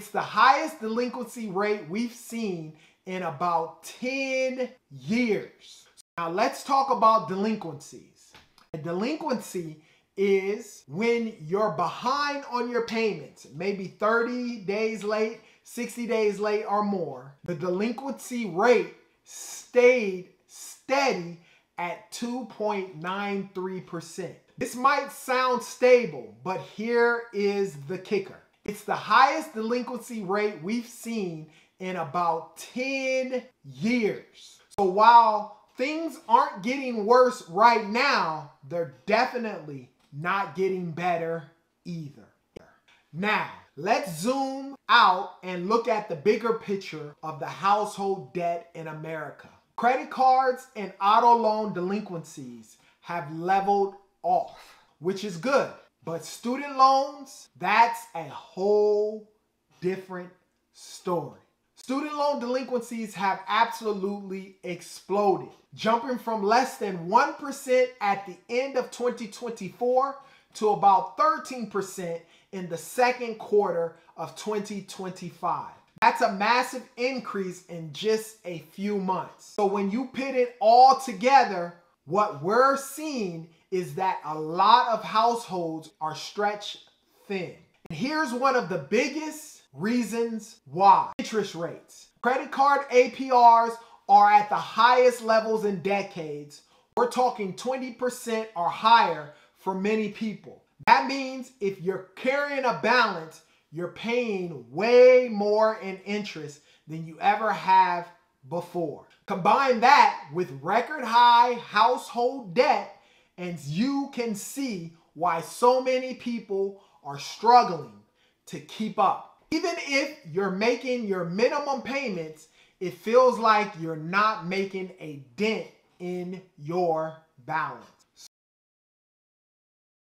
It's the highest delinquency rate we've seen in about 10 years. Now let's talk about delinquencies. A delinquency is when you're behind on your payments, maybe 30 days late, 60 days late or more. The delinquency rate stayed steady at 2.93%. This might sound stable, but here is the kicker. It's the highest delinquency rate we've seen in about 10 years. So while things aren't getting worse right now, they're definitely not getting better either. Now, let's zoom out and look at the bigger picture of the household debt in America. Credit cards and auto loan delinquencies have leveled off, which is good. But student loans, that's a whole different story. Student loan delinquencies have absolutely exploded, jumping from less than 1% at the end of 2024 to about 13% in the second quarter of 2025. That's a massive increase in just a few months. So when you put it all together, what we're seeing is that a lot of households are stretched thin. And here's one of the biggest reasons why. Interest rates. Credit card APRs are at the highest levels in decades. We're talking 20% or higher for many people. That means if you're carrying a balance, you're paying way more in interest than you ever have before. Combine that with record high household debt, and you can see why so many people are struggling to keep up. Even if you're making your minimum payments, it feels like you're not making a dent in your balance.